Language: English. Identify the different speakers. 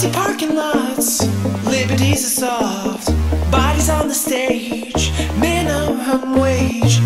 Speaker 1: Empty parking lots, liberties are soft. Bodies on the stage, minimum wage.